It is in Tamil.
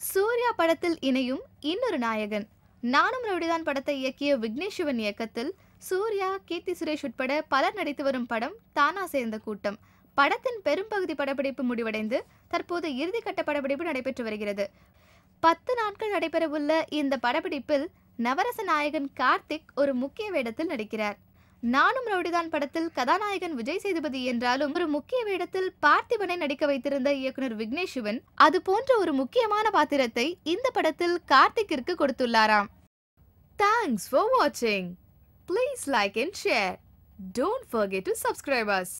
சூர்யா படத்தில் இணையும் இன்னொரு நாயகன். நானும் ரவுடிதான் படத்தை இயக்கிய விக்னேஷ் சிவன் இயக்கத்தில் சூர்யா கீர்த்தி சுரேஷ் உட்பட பலர் நடித்து வரும் படம் தானா சேர்ந்த கூட்டம். படத்தின் பெரும்பகுதி படப்பிடிப்பு முடிவடைந்து தற்போது இறுதிக்கட்ட படப்பிடிப்பு நடைபெற்று வருகிறது. பத்து நாட்கள் நடைபெறவுள்ள இந்த படப்பிடிப்பில் நவரச நாயகன் கார்த்திக் ஒரு முக்கிய வேடத்தில் நடிக்கிறார். நானும் ரவுடிதான் படத்தில் கதாநாயகன் விஜய் சேதுபதி என்றாலும் ஒரு முக்கிய வேடத்தில் பார்த்திபனை நடிக்க வைத்திருந்த இயக்குனர் விக்னேஷ் சிவன் அது போன்ற ஒரு முக்கியமான பாத்திரத்தை இந்த படத்தில் கார்த்திக்கிற்கு கொடுத்துள்ளாராம். தேங்க்ஸ் ஃபார் வாட்சிங் please like and share don't forget to subscribers